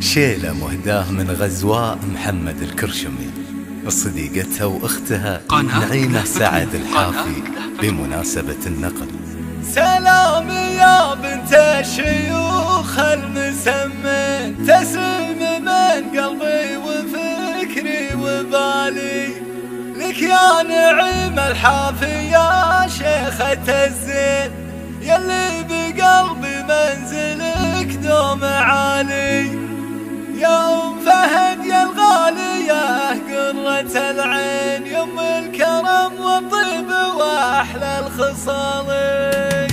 شيلة مهداه من غزواء محمد الكرشمي صديقتها وأختها نعيمة سعد الحافي بمناسبة النقل. سلام يا بنت الشيوخ المسمى تسلم من قلبي وفكري وبالي. لك يا نعيم الحافي يا شيخة الزين. صالي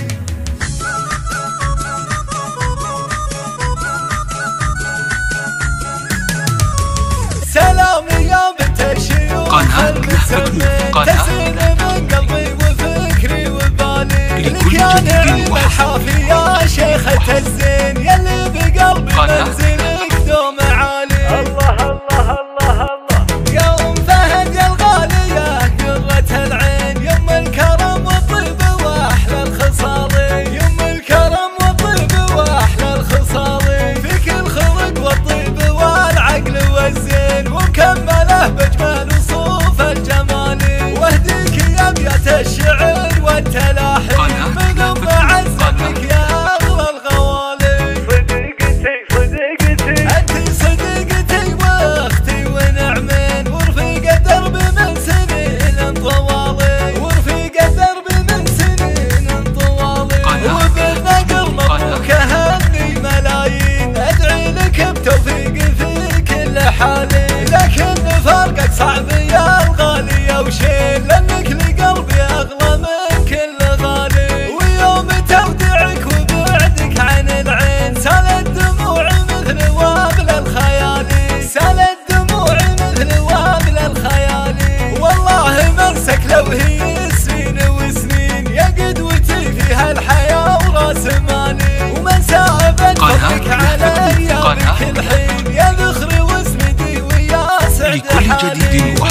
سلام يا بنت الشيوخ قناة نهفتنا قناة من قلبي وفكري وبالي لك يا نعم الحافي يا شيخ DJ Diddy.